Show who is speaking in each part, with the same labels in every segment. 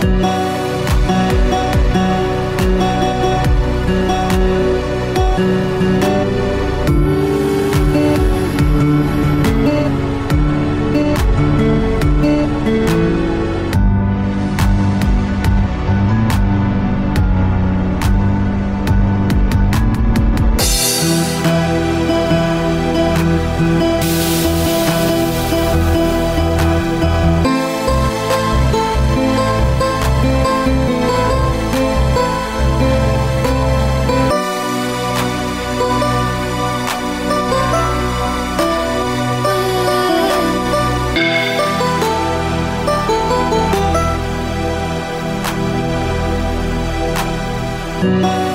Speaker 1: Thank you. 啊。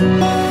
Speaker 1: 啊。